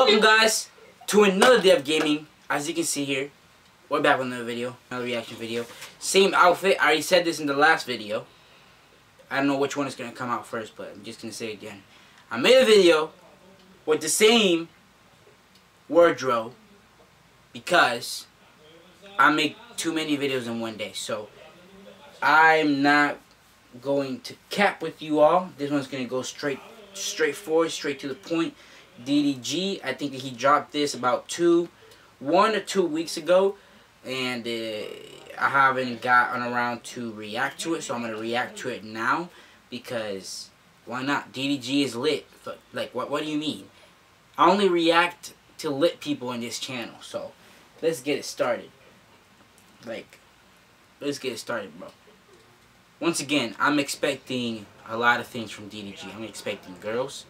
Welcome guys to another day of gaming. As you can see here, we're back with another video, another reaction video. Same outfit. I already said this in the last video. I don't know which one is gonna come out first, but I'm just gonna say it again. I made a video with the same wardrobe because I make too many videos in one day. So I'm not going to cap with you all. This one's gonna go straight straight forward, straight to the point. DDG, I think he dropped this about two, one or two weeks ago, and uh, I haven't gotten around to react to it, so I'm gonna react to it now because why not? DDG is lit. Like, what? What do you mean? I only react to lit people in this channel, so let's get it started. Like, let's get it started, bro. Once again, I'm expecting a lot of things from DDG. I'm expecting girls.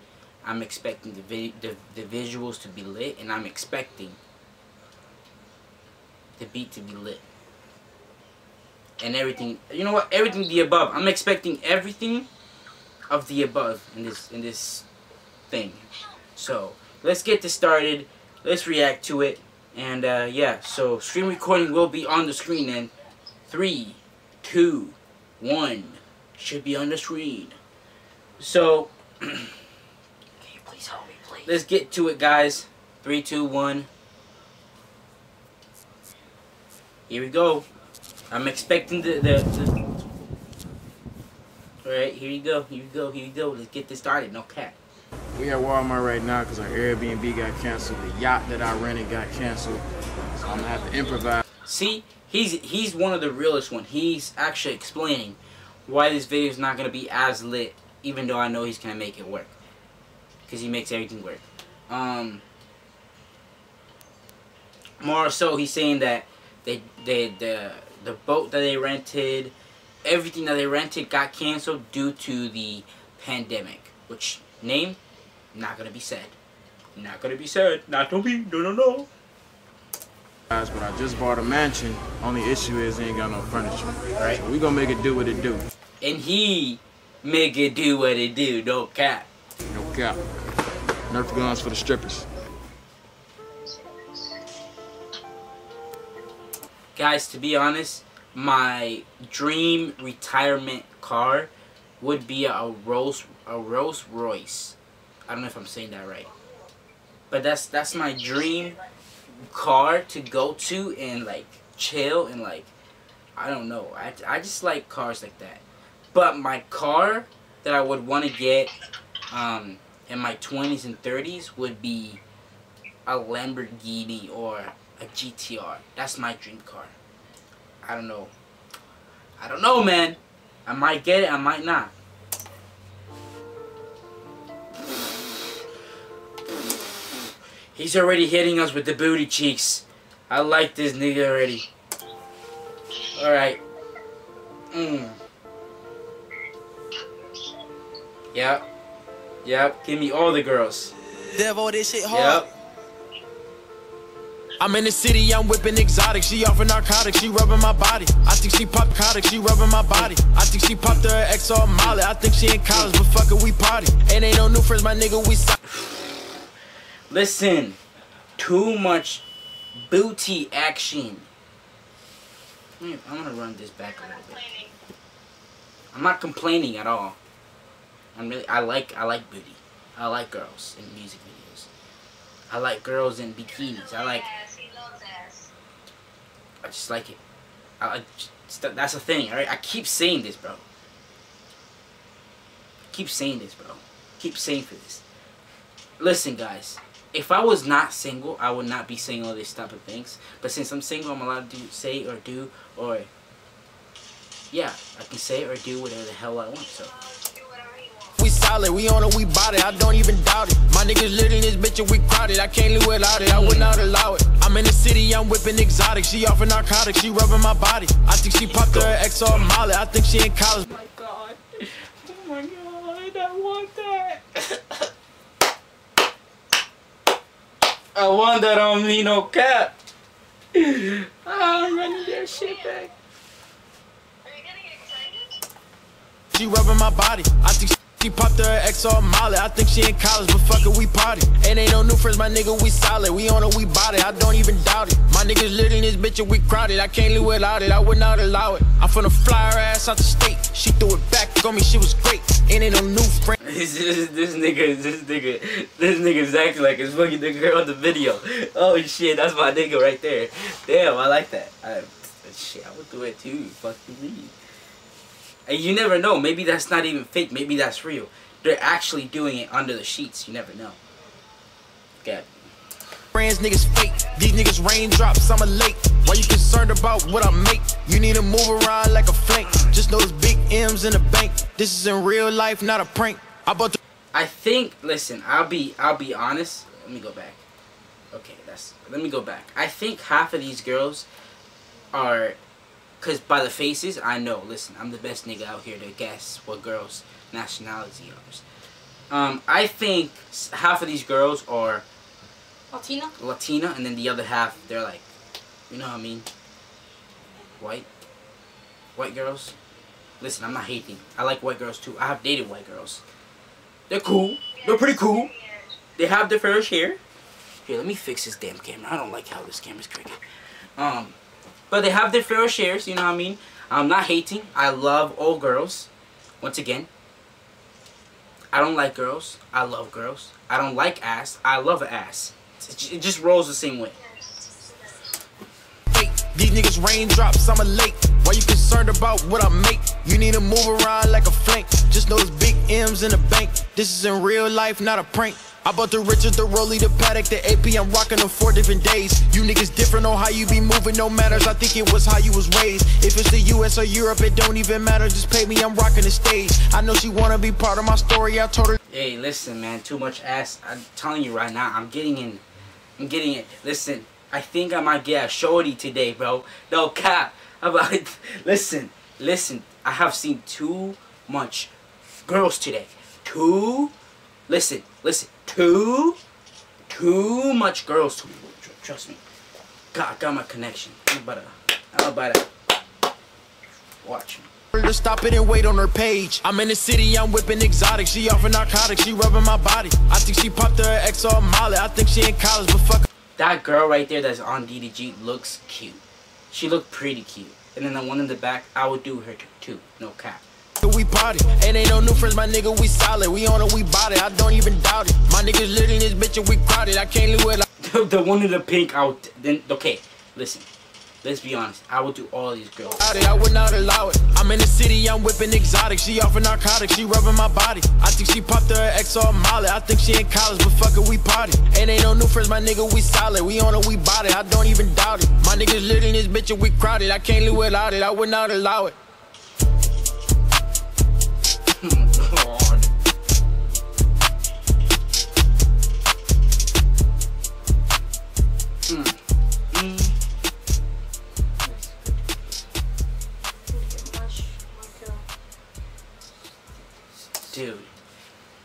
I'm expecting the, vi the, the visuals to be lit. And I'm expecting the beat to be lit. And everything. You know what? Everything the above. I'm expecting everything of the above in this in this thing. So, let's get this started. Let's react to it. And, uh, yeah. So, stream recording will be on the screen in three, two, one. Should be on the screen. So, please help me, please? Let's get to it, guys. Three, two, one. Here we go. I'm expecting the, the, the Alright, here you go, here you go, here you go. Let's get this started, no cap. We at Walmart right now because our Airbnb got canceled. The yacht that I rented got canceled. So I'm gonna have to improvise. See, he's he's one of the realest one. He's actually explaining why this video is not gonna be as lit even though I know he's gonna make it work. Because he makes everything work. Um, more so, he's saying that they, they, the, the boat that they rented, everything that they rented got canceled due to the pandemic. Which, name, not gonna be said. Not gonna be said. Not to be. No, no, no. Guys, but I just bought a mansion. Only issue is he ain't got no furniture. Right? So we gonna make it do what it do. And he Make it do what it do, no cap. Cap. Nerf guns for the strippers. Guys, to be honest, my dream retirement car would be a Rolls a Rolls Royce. I don't know if I'm saying that right. But that's that's my dream car to go to and like chill and like I don't know. I I just like cars like that. But my car that I would want to get um, in my 20s and 30s would be a Lamborghini or a GTR. That's my dream car. I don't know. I don't know, man. I might get it, I might not. He's already hitting us with the booty cheeks. I like this nigga already. Alright. Mmm. Yep. Yep. Give me all the girls. Devil, this shit hard. Yep. I'm in the city, I'm whipping exotic. She offering narcotics, she rubbing my body. I think she popped narcotics, she rubbing my body. I think she popped her ex on Molly. I think she in college, but fuck it, we party. Ain't ain't no new friends, my nigga, we Listen, too much booty action. Hmm, I'm gonna run this back a little bit. I'm not complaining at all. I'm really I like I like booty. I like girls in music videos. I like girls in bikinis. I like. I just like it. I, just, that's the thing, alright? I keep saying this, bro. keep saying this, bro. Keep saying for this. Listen, guys. If I was not single, I would not be saying all these type of things. But since I'm single, I'm allowed to do, say or do or yeah, I can say or do whatever the hell I want. So solid. We on it, we bought it. I don't even doubt it. My niggas lit in this bitch and we crowded. I can't live without it. I would not allow it. I'm in the city, I'm whipping exotic. She offering narcotics, she rubbing my body. I think she popped her ex on Molly. I think she in college. Oh my god. Oh my god. I want that. I want that on me, no cap. I'm running their shit back. She rubbing my body. I think. She popped her ex on Molly. I think she in college, but fuck it, we party. And ain't no new friends, my nigga, we solid. We on it, we bought it. I don't even doubt it. My niggas lit in this bitch and we crowded. I can't live without it. I would not allow it. I'm finna fly her ass out the state. She threw it back on me. She was great. And ain't no new friend. This, this, this nigga, this nigga, this acting like it's fucking the girl in the video. Oh shit, that's my nigga right there. Damn, I like that. I, shit, I would do it too. Fucking me. And you never know. Maybe that's not even fake. Maybe that's real. They're actually doing it under the sheets. You never know. Okay. Friends, niggas fake. These niggas raindrops, I'm a lake. Why you concerned about what I make? You need to move around like a flank. Just know there's big M's in the bank. This is in real life, not a prank. I bought I think. Listen, I'll be. I'll be honest. Let me go back. Okay, that's. Let me go back. I think half of these girls are, cause by the faces, I know. Listen, I'm the best nigga out here to guess what girls' nationality are. Um, I think half of these girls are Latina? Latina, and then the other half, they're like, you know what I mean? White. White girls. Listen, I'm not hating. I like white girls too. I have dated white girls. They're cool. They're pretty cool. They have their fair share. Here, let me fix this damn camera. I don't like how this camera's crooked. Um, but they have their fair shares. You know what I mean? I'm not hating. I love all girls. Once again, I don't like girls. I love girls. I don't like ass. I love ass. It just rolls the same way. These niggas raindrops, I'm a lake. Why you concerned about what I make? You need to move around like a flank. Just know there's big M's in the bank. This is in real life, not a prank. I bought the Richard, the Rolly, the Patek, the AP. I'm rocking them four different days. You niggas different on how you be moving, no matters. I think it was how you was raised. If it's the US or Europe, it don't even matter. Just pay me, I'm rocking the stage. I know she wanna be part of my story. I told her. Hey, listen, man. Too much ass. I'm telling you right now. I'm getting in. I'm getting it. Listen, I think I might get a shorty today, bro. No cap. About Listen, listen. I have seen too much girls today. Too. Listen, listen. Too. Too much girls. To, tr- trust me. God, got my connection. I'm about to. I'm about to. Watch me. to stop it and wait on her page. I'm in the city, I'm whipping exotic. She off of narcotics, she rubbing my body. I think she popped her ex on Molly. I think she in college, but fuck That girl right there that's on DDG looks cute. She looked pretty cute. And then the one in the back, I would do her too. No cap. We party. And ain't no new friends, my nigga, we solid. We on it, we bought it. I don't even doubt it. My niggas lit in this bitch and we crowded. I can't live without the one in the pink, I would. Then okay, listen. Let's be honest. I would do all these girls. I would not allow it. I'm in the city, I'm whipping exotic. She off of narcotics, she rubbing my body. I think she popped her ex on Molly. I think she in college, but fuck it, we party. And ain't no new friends, my nigga, we solid. We on it, we bought it. I don't even doubt it. My niggas lit in this bitch and we crowded. I can't live without it. I would not allow it. Dude,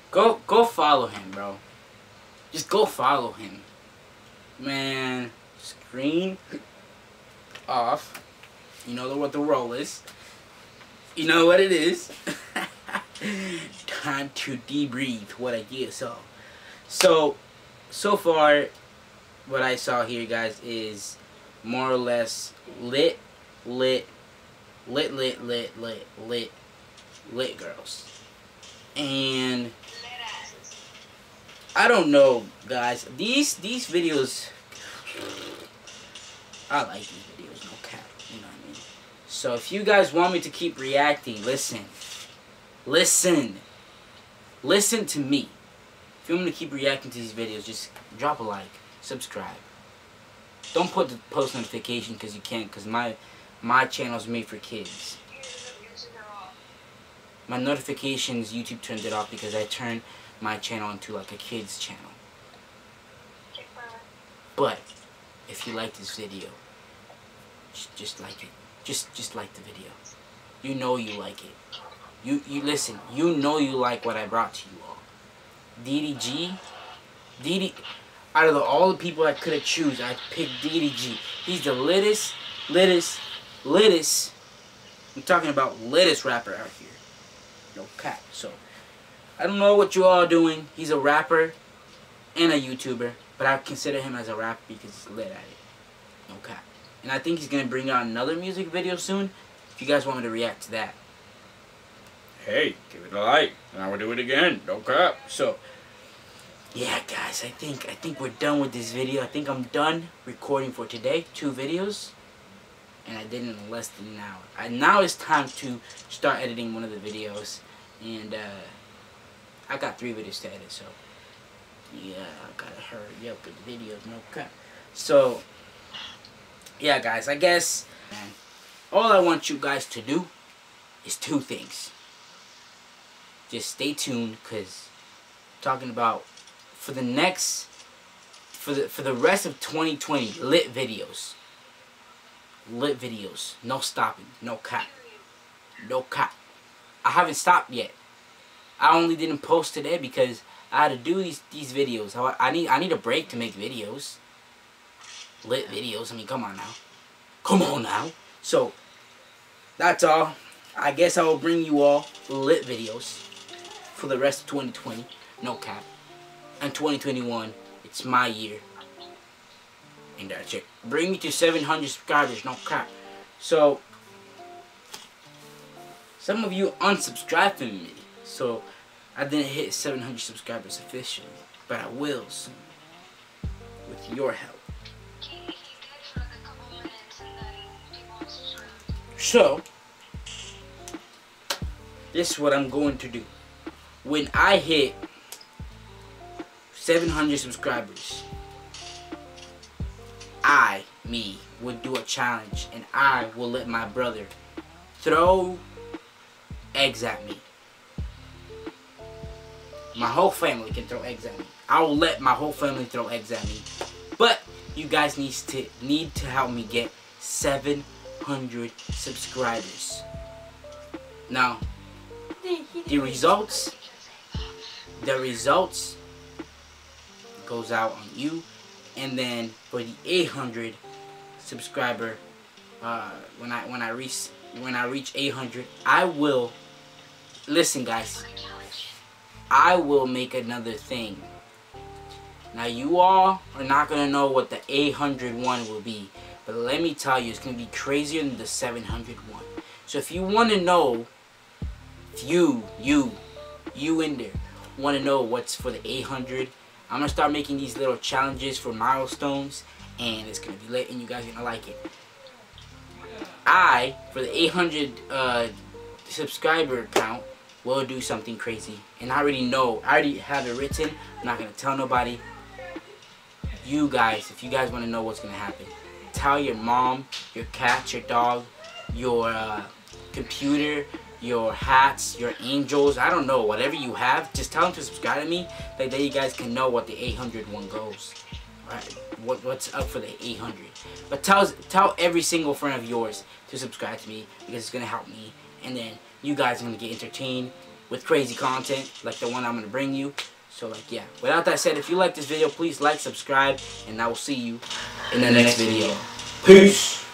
go go follow him, bro. Just go follow him, man. Screen off. You know what the role is. You know what it is. Time to debrief what I did saw. So, so far, what I saw here, guys, is more or less lit, lit, lit, lit, lit, lit, lit, lit girls. And I don't know, guys. These these videos, I like these videos. No cap. You know what I mean. So if you guys want me to keep reacting, listen. Listen. Listen to me. If you want me to keep reacting to these videos, just drop a like, subscribe. Don't put the post notification because you can't, because my my channel is made for kids. My notifications, YouTube turned it off because I turned my channel into like a kids channel. But if you like this video, just, like it. Just just like the video. You know you like it. You you listen. You know you like what I brought to you all. DDG, DD. Out of the, all the people I could have choose, I picked DDG. He's the littest, littest, littest. I'm talking about littest rapper out here. No cap. So I don't know what you all are doing. He's a rapper and a YouTuber, but I consider him as a rapper because he's lit at it. Okay. And I think he's gonna bring out another music video soon. If you guys want me to react to that. Hey, give it a like, and I will do it again. No cap. So, yeah, guys, I think I think we're done with this video. I think I'm done recording for today. Two videos, and I did it in less than an hour. And now it's time to start editing one of the videos, and uh, I got three videos to edit, so yeah, I gotta hurry up with the videos. No crap. So, yeah, guys, I guess man, all I want you guys to do is two things. Just stay tuned, cause talking about for the next for the for the rest of 2020 lit videos lit videos. No stopping. No cap. No cap. I haven't stopped yet. I only didn't post today because i had to do these these videos. I, I need i need a break to make videos. Lit videos. I mean come on now. Come on now. So that's all. I guess i will bring you all lit videos for the rest of 2020 no cap. And 2021 it's my year. And that's it bring me to 700 subscribers no crap so some of you unsubscribed from me. So I didn't hit 700 subscribers officially but I will soon with your help. So this is what I'm going to do. When I hit 700 subscribers, me, would do a challenge and I will let my brother throw eggs at me. My whole family can throw eggs at me. I will let my whole family throw eggs at me. But you guys need to need to help me get 700 subscribers. Now, the results the results goes out on you and then for the 800 subscriber uh, when I when I reach when I reach 800 I will listen guys. I will make another thing. Now you all are not gonna know what the 800 one will be but let me tell you it's gonna be crazier than the 700 one. So if you want to know if you you you in there want to know what's for the 800 I'm gonna start making these little challenges for milestones and it's gonna be lit and you guys are gonna like it I for the 800 uh, subscriber count will do something crazy and I already know I already have it written I'm not gonna tell nobody you guys if you guys want to know what's gonna happen tell your mom your cat your dog your uh, computer your hats, your angels, I don't know, whatever you have, just tell them to subscribe to me. Like that you guys can know what the 800 one goes. Alright, what, what's up for the 800. But tell, tell every single friend of yours to subscribe to me because it's going to help me. And then you guys are going to get entertained with crazy content like the one I'm going to bring you. So like yeah, without that said, if you like this video, please like, subscribe, and I will see you in the next video. Peace!